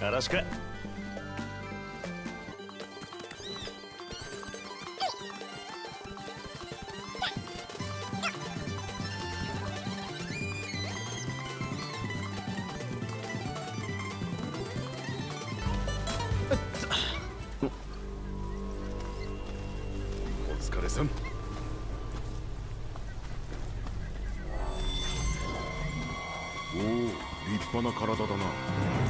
よろしく。お疲れさん。おお立派な体だな。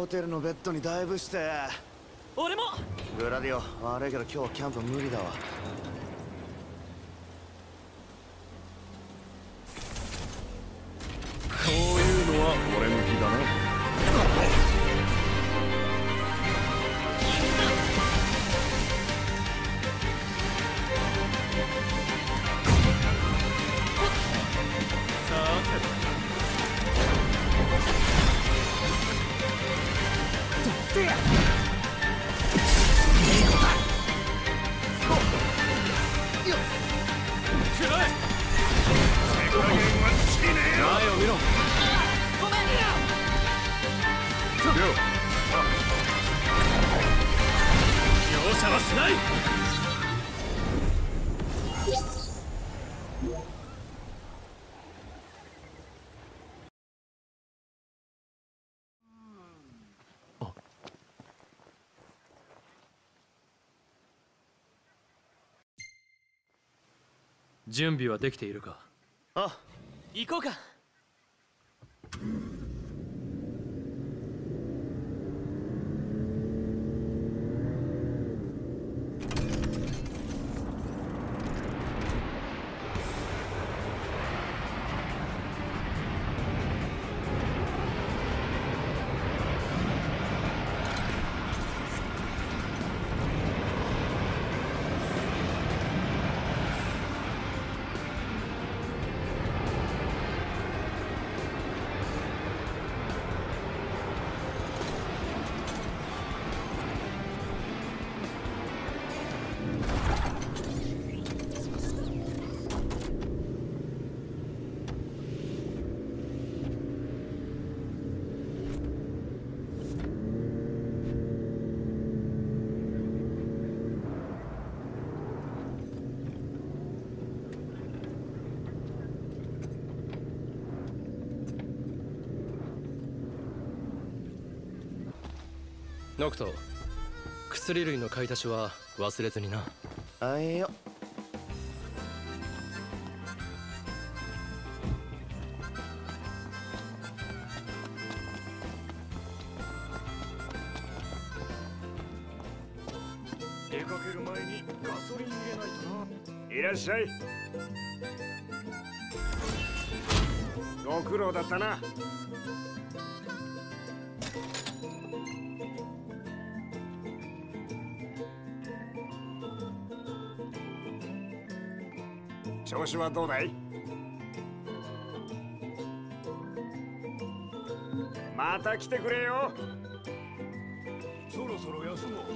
ホテルのベッドにダイブして。俺も。グラディオ悪いけど今日はキャンプ無理だわ容赦はしない。準備はできているか？あ行こうかノクト薬類の買い足しは忘れずにな。あいよ。出かける前にガソリン入れないとな。いらっしゃい。ご苦労だったな調子はどうだい？また来てくれよ。そろそろ休もう。